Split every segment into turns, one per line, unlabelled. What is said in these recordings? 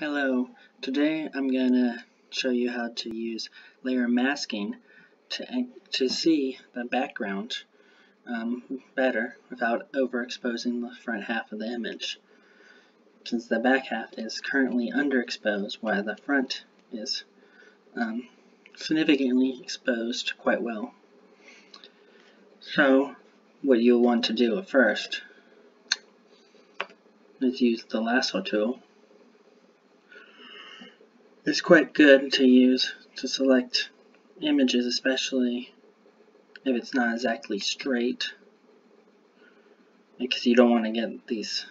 Hello, today I'm going to show you how to use layer masking to, to see the background um, better without overexposing the front half of the image. Since the back half is currently underexposed while the front is um, significantly exposed quite well. So what you'll want to do at first is use the lasso tool it's quite good to use to select images, especially if it's not exactly straight, because you don't want to get these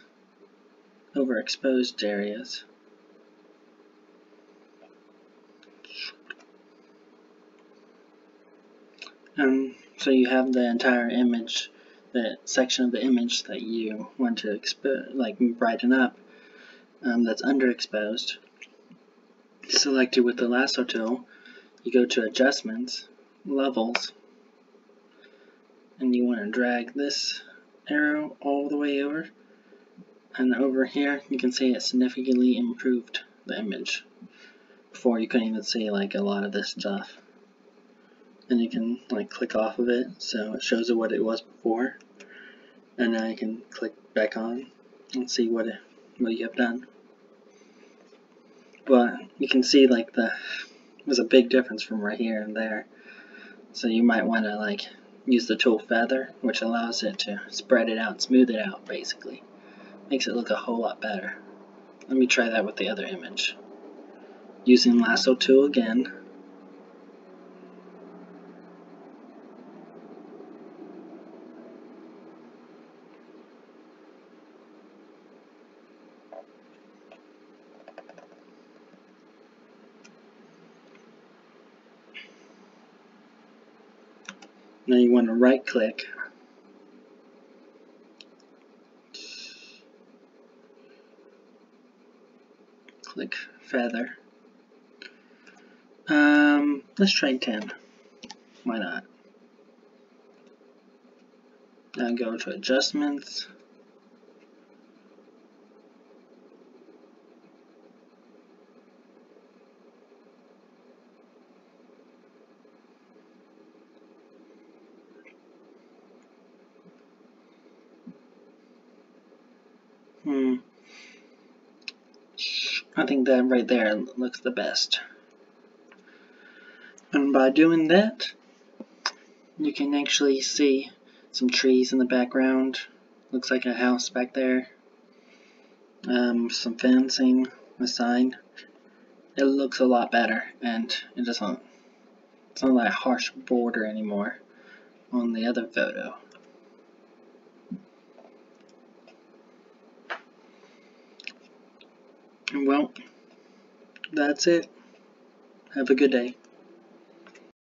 overexposed areas. Um, so you have the entire image, the section of the image that you want to like brighten up um, that's underexposed selected with the lasso tool, you go to adjustments, levels, and you want to drag this arrow all the way over and over here you can see it significantly improved the image. Before you couldn't even see like a lot of this stuff. And you can like click off of it so it shows you what it was before. And now you can click back on and see what it, what you have done but you can see like the there's a big difference from right here and there. So you might want to like use the tool feather which allows it to spread it out smooth it out basically. Makes it look a whole lot better. Let me try that with the other image. Using lasso tool again Now you want to right click click feather. Um, let's try 10. Why not? Now go to adjustments. Hmm. I think that right there looks the best. And by doing that, you can actually see some trees in the background. Looks like a house back there. Um, some fencing, a sign. It looks a lot better, and it doesn't. It's not a harsh border anymore on the other photo. Well, that's it. Have a good day.